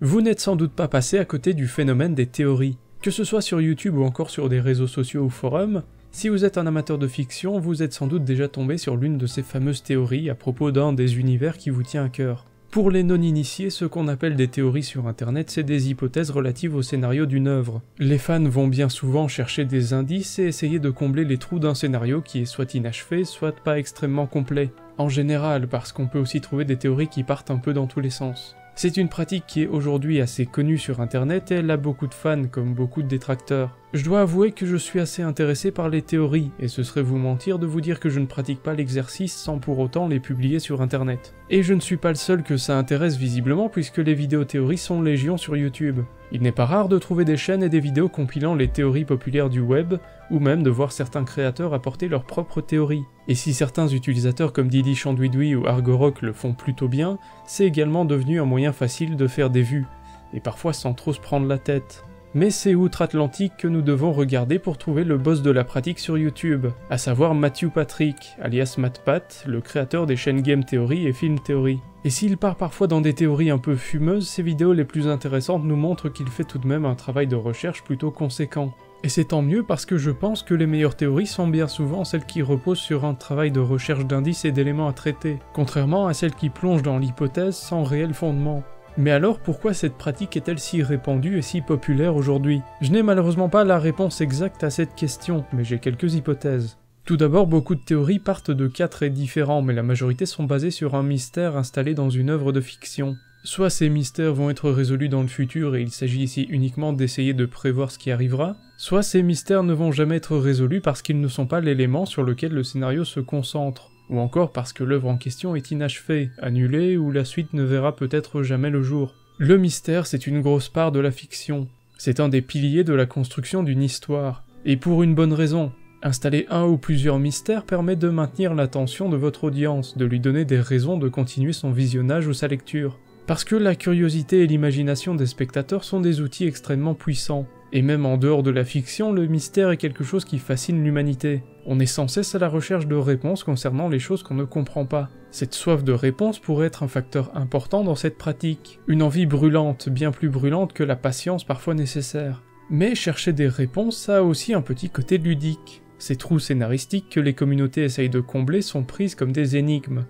Vous n'êtes sans doute pas passé à côté du phénomène des théories. Que ce soit sur YouTube ou encore sur des réseaux sociaux ou forums, si vous êtes un amateur de fiction, vous êtes sans doute déjà tombé sur l'une de ces fameuses théories à propos d'un des univers qui vous tient à cœur. Pour les non-initiés, ce qu'on appelle des théories sur internet, c'est des hypothèses relatives au scénario d'une œuvre. Les fans vont bien souvent chercher des indices et essayer de combler les trous d'un scénario qui est soit inachevé, soit pas extrêmement complet. En général, parce qu'on peut aussi trouver des théories qui partent un peu dans tous les sens. C'est une pratique qui est aujourd'hui assez connue sur internet et elle a beaucoup de fans comme beaucoup de détracteurs. Je dois avouer que je suis assez intéressé par les théories, et ce serait vous mentir de vous dire que je ne pratique pas l'exercice sans pour autant les publier sur internet. Et je ne suis pas le seul que ça intéresse visiblement puisque les vidéos théories sont légion sur YouTube. Il n'est pas rare de trouver des chaînes et des vidéos compilant les théories populaires du web, ou même de voir certains créateurs apporter leurs propres théories. Et si certains utilisateurs comme Didi Chandouidoui ou Argorock le font plutôt bien, c'est également devenu un moyen facile de faire des vues, et parfois sans trop se prendre la tête. Mais c'est outre-Atlantique que nous devons regarder pour trouver le boss de la pratique sur YouTube, à savoir Matthew Patrick, alias MattPat, le créateur des chaînes Game Theory et Film Theory. Et s'il part parfois dans des théories un peu fumeuses, ses vidéos les plus intéressantes nous montrent qu'il fait tout de même un travail de recherche plutôt conséquent. Et c'est tant mieux parce que je pense que les meilleures théories sont bien souvent celles qui reposent sur un travail de recherche d'indices et d'éléments à traiter, contrairement à celles qui plongent dans l'hypothèse sans réel fondement. Mais alors pourquoi cette pratique est-elle si répandue et si populaire aujourd'hui? Je n'ai malheureusement pas la réponse exacte à cette question, mais j'ai quelques hypothèses. Tout d'abord, beaucoup de théories partent de cas très différents, mais la majorité sont basées sur un mystère installé dans une œuvre de fiction. Soit ces mystères vont être résolus dans le futur et il s'agit ici uniquement d'essayer de prévoir ce qui arrivera, soit ces mystères ne vont jamais être résolus parce qu'ils ne sont pas l'élément sur lequel le scénario se concentre ou encore parce que l'œuvre en question est inachevée, annulée ou la suite ne verra peut-être jamais le jour. Le mystère, c'est une grosse part de la fiction. C'est un des piliers de la construction d'une histoire. Et pour une bonne raison. Installer un ou plusieurs mystères permet de maintenir l'attention de votre audience, de lui donner des raisons de continuer son visionnage ou sa lecture. Parce que la curiosité et l'imagination des spectateurs sont des outils extrêmement puissants. Et même en dehors de la fiction, le mystère est quelque chose qui fascine l'humanité. On est sans cesse à la recherche de réponses concernant les choses qu'on ne comprend pas. Cette soif de réponse pourrait être un facteur important dans cette pratique, une envie brûlante, bien plus brûlante que la patience parfois nécessaire. Mais chercher des réponses, ça a aussi un petit côté ludique. Ces trous scénaristiques que les communautés essayent de combler sont prises comme des énigmes.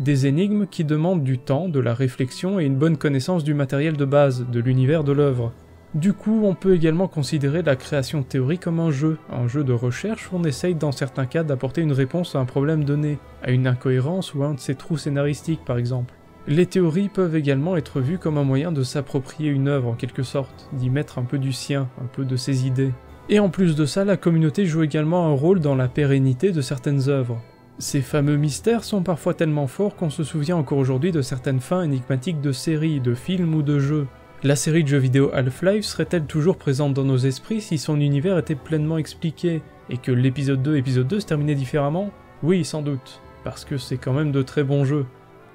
Des énigmes qui demandent du temps, de la réflexion et une bonne connaissance du matériel de base, de l'univers de l'œuvre. Du coup, on peut également considérer la création de théorie comme un jeu, un jeu de recherche où on essaye dans certains cas d'apporter une réponse à un problème donné, à une incohérence ou à un de ses trous scénaristiques par exemple. Les théories peuvent également être vues comme un moyen de s'approprier une œuvre en quelque sorte, d'y mettre un peu du sien, un peu de ses idées. Et en plus de ça, la communauté joue également un rôle dans la pérennité de certaines œuvres. Ces fameux mystères sont parfois tellement forts qu'on se souvient encore aujourd'hui de certaines fins énigmatiques de séries, de films ou de jeux, la série de jeux vidéo Half-Life serait-elle toujours présente dans nos esprits si son univers était pleinement expliqué, et que l'épisode 2 et épisode 2 se terminaient différemment? Oui, sans doute, parce que c'est quand même de très bons jeux.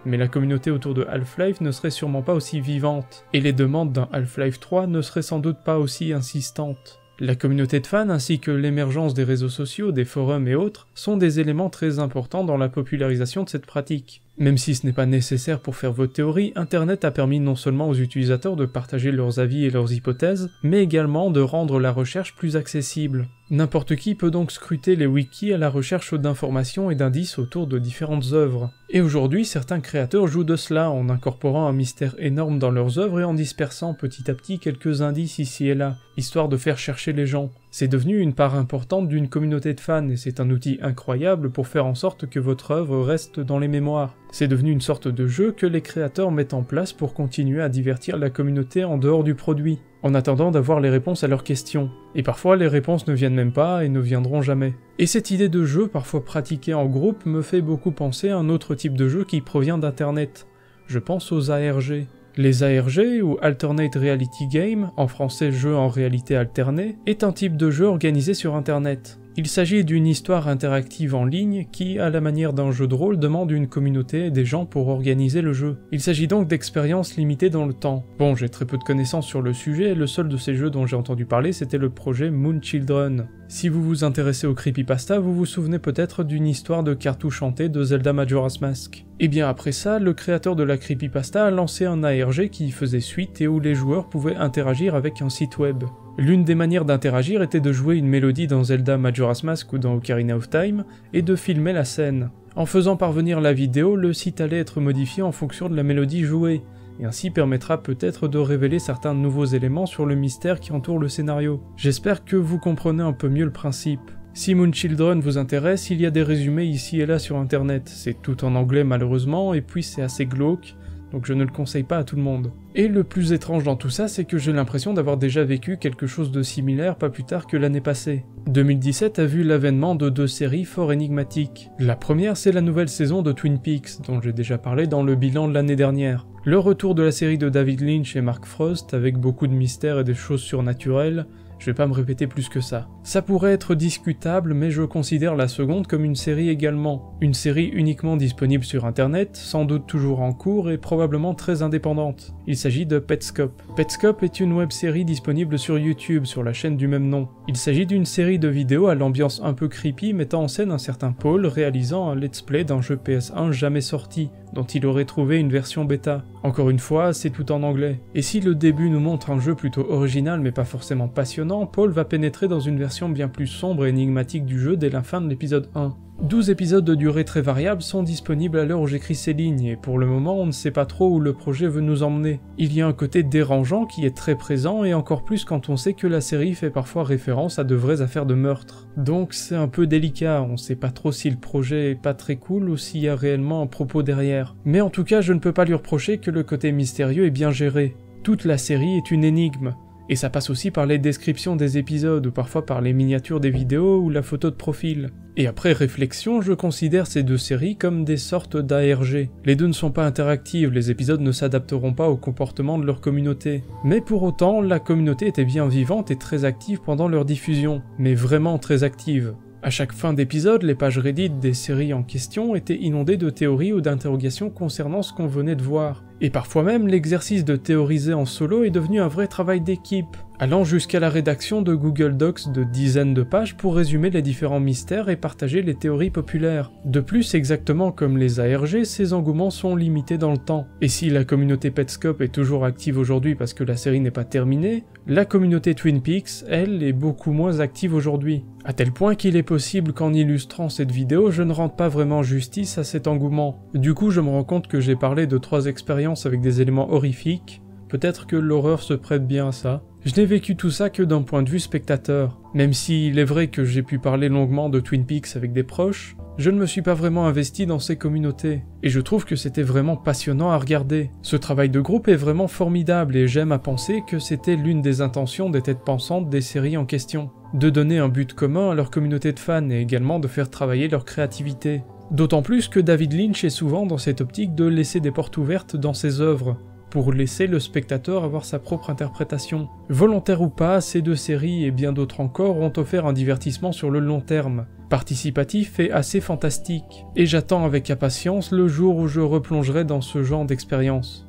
Mais la communauté autour de Half-Life ne serait sûrement pas aussi vivante, et les demandes d'un Half-Life 3 ne seraient sans doute pas aussi insistantes. La communauté de fans ainsi que l'émergence des réseaux sociaux, des forums et autres sont des éléments très importants dans la popularisation de cette pratique. Même si ce n'est pas nécessaire pour faire vos théories, Internet a permis non seulement aux utilisateurs de partager leurs avis et leurs hypothèses, mais également de rendre la recherche plus accessible. N'importe qui peut donc scruter les wikis à la recherche d'informations et d'indices autour de différentes œuvres. Et aujourd'hui, certains créateurs jouent de cela en incorporant un mystère énorme dans leurs œuvres et en dispersant petit à petit quelques indices ici et là, histoire de faire chercher les gens. C'est devenu une part importante d'une communauté de fans et c'est un outil incroyable pour faire en sorte que votre œuvre reste dans les mémoires. C'est devenu une sorte de jeu que les créateurs mettent en place pour continuer à divertir la communauté en dehors du produit, en attendant d'avoir les réponses à leurs questions. Et parfois les réponses ne viennent même pas et ne viendront jamais. Et cette idée de jeu, parfois pratiquée en groupe, me fait beaucoup penser à un autre type de jeu qui provient d'Internet. Je pense aux ARG. Les ARG, ou Alternate Reality Game, en français jeu en réalité alternée, est un type de jeu organisé sur Internet. Il s'agit d'une histoire interactive en ligne qui, à la manière d'un jeu de rôle, demande une communauté et des gens pour organiser le jeu. Il s'agit donc d'expériences limitées dans le temps. Bon, j'ai très peu de connaissances sur le sujet, et le seul de ces jeux dont j'ai entendu parler c'était le projet Moon Children. Si vous vous intéressez au creepypasta, vous vous souvenez peut-être d'une histoire de cartouche hantée de Zelda Majora's Mask. Et bien après ça, le créateur de la creepypasta a lancé un ARG qui faisait suite et où les joueurs pouvaient interagir avec un site web. L'une des manières d'interagir était de jouer une mélodie dans Zelda Majora's Mask ou dans Ocarina of Time et de filmer la scène. En faisant parvenir la vidéo, le site allait être modifié en fonction de la mélodie jouée, et ainsi permettra peut-être de révéler certains nouveaux éléments sur le mystère qui entoure le scénario. J'espère que vous comprenez un peu mieux le principe. Si Moon Children vous intéresse, il y a des résumés ici et là sur internet. C'est tout en anglais malheureusement, et puis c'est assez glauque, donc je ne le conseille pas à tout le monde. Et le plus étrange dans tout ça, c'est que j'ai l'impression d'avoir déjà vécu quelque chose de similaire pas plus tard que l'année passée. 2017 a vu l'avènement de deux séries fort énigmatiques. La première, c'est la nouvelle saison de Twin Peaks, dont j'ai déjà parlé dans le bilan de l'année dernière. Le retour de la série de David Lynch et Mark Frost, avec beaucoup de mystères et des choses surnaturelles, je vais pas me répéter plus que ça. Ça pourrait être discutable, mais je considère la seconde comme une série également. Une série uniquement disponible sur internet, sans doute toujours en cours et probablement très indépendante. Il s'agit de Petscope. Petscope est une web série disponible sur YouTube, sur la chaîne du même nom. Il s'agit d'une série de vidéos à l'ambiance un peu creepy mettant en scène un certain Paul réalisant un let's play d'un jeu PS1 jamais sorti, dont il aurait trouvé une version bêta. Encore une fois, c'est tout en anglais. Et si le début nous montre un jeu plutôt original mais pas forcément passionnant, Paul va pénétrer dans une version bien plus sombre et énigmatique du jeu dès la fin de l'épisode 1. 12 épisodes de durée très variable sont disponibles à l'heure où j'écris ces lignes, et pour le moment on ne sait pas trop où le projet veut nous emmener. Il y a un côté dérangeant qui est très présent, et encore plus quand on sait que la série fait parfois référence à de vraies affaires de meurtre. Donc c'est un peu délicat, on sait pas trop si le projet est pas très cool ou s'il y a réellement un propos derrière. Mais en tout cas je ne peux pas lui reprocher que le côté mystérieux est bien géré. Toute la série est une énigme, et ça passe aussi par les descriptions des épisodes ou parfois par les miniatures des vidéos ou la photo de profil. Et après réflexion, je considère ces deux séries comme des sortes d'ARG. Les deux ne sont pas interactives, les épisodes ne s'adapteront pas au comportement de leur communauté. Mais pour autant, la communauté était bien vivante et très active pendant leur diffusion, mais vraiment très active. À chaque fin d'épisode, les pages Reddit des séries en question étaient inondées de théories ou d'interrogations concernant ce qu'on venait de voir. Et parfois même, l'exercice de théoriser en solo est devenu un vrai travail d'équipe, allant jusqu'à la rédaction de Google Docs de dizaines de pages pour résumer les différents mystères et partager les théories populaires. De plus, exactement comme les ARG, ces engouements sont limités dans le temps. Et si la communauté Petscope est toujours active aujourd'hui parce que la série n'est pas terminée, la communauté Twin Peaks, elle, est beaucoup moins active aujourd'hui. À tel point qu'il est possible qu'en illustrant cette vidéo, je ne rende pas vraiment justice à cet engouement. Du coup, je me rends compte que j'ai parlé de trois expériences avec des éléments horrifiques, peut-être que l'horreur se prête bien à ça. Je n'ai vécu tout ça que d'un point de vue spectateur. Même s'il est vrai que j'ai pu parler longuement de Twin Peaks avec des proches, je ne me suis pas vraiment investi dans ces communautés, et je trouve que c'était vraiment passionnant à regarder. Ce travail de groupe est vraiment formidable et j'aime à penser que c'était l'une des intentions des têtes pensantes des séries en question. De donner un but commun à leur communauté de fans et également de faire travailler leur créativité. D'autant plus que David Lynch est souvent dans cette optique de laisser des portes ouvertes dans ses œuvres, pour laisser le spectateur avoir sa propre interprétation. Volontaire ou pas, ces deux séries et bien d'autres encore ont offert un divertissement sur le long terme, participatif et assez fantastique, et j'attends avec impatience le jour où je replongerai dans ce genre d'expérience.